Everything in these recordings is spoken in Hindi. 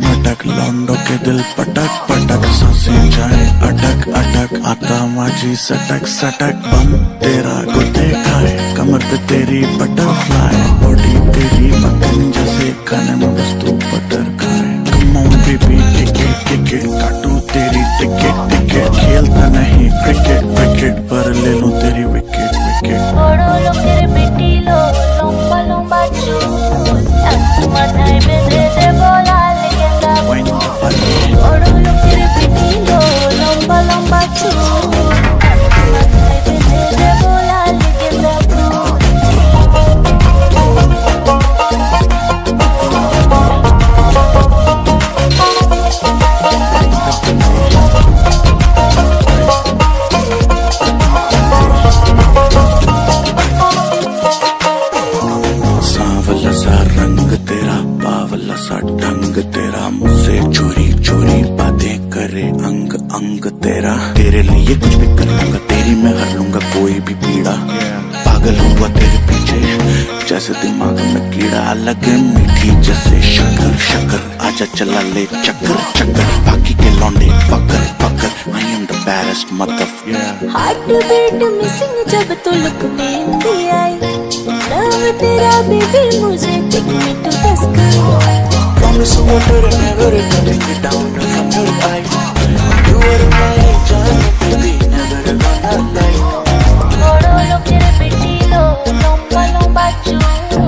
मटक, लौंडो के दिल पटक पटक, सांसे जाए अटक अटक, आता माजी सटक सटक, बम तेरा गुदे खाए, कमर पे तेरी बटरफ्लाई बॉडी तेरी मक्खन जैसे खाने में बस तू बटर खाए कमाऊं बेबी टिकट टिकट काटू तेरी टिकट खेलता नहीं। क्रिकेट विकेट पर ले लूँ बावला सा ढंग तेरा, मुझसे चोरी चोरी बातें करे, अंग अंग तेरा। तेरे लिए कुछ भी कर लूँगा, तेरी मैं हर लूँगा, कोई भी पीड़ा। पागल हुआ तेरे पीछे, जैसे दिमाग में कीड़ा, लगे मीठी जैसे शक्कर शक्कर। आजा चला ले चक्कर चक्कर। बाकी के लौंडे पकड़ पकड़। I am the barest mother heart beat missing जब तो लुक मेहंदी आई। तेरा बेबी मुझे टिकने टू बस करो Promise you won't hurt never ever let you down from your eye You are my angel, baby, never gonna lie छोड़ो लो मेरे बेटी लो लंबा लंबा चूड़ो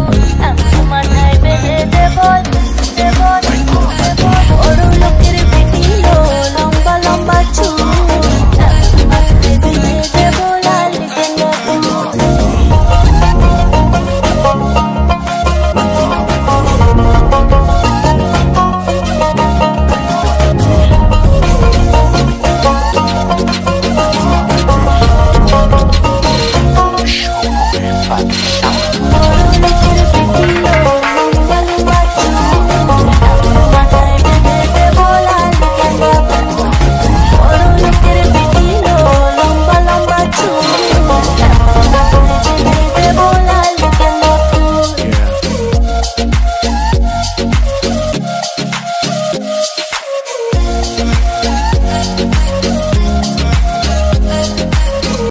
अब तुम्हारे बेबे दे बोल दे बोल fuck.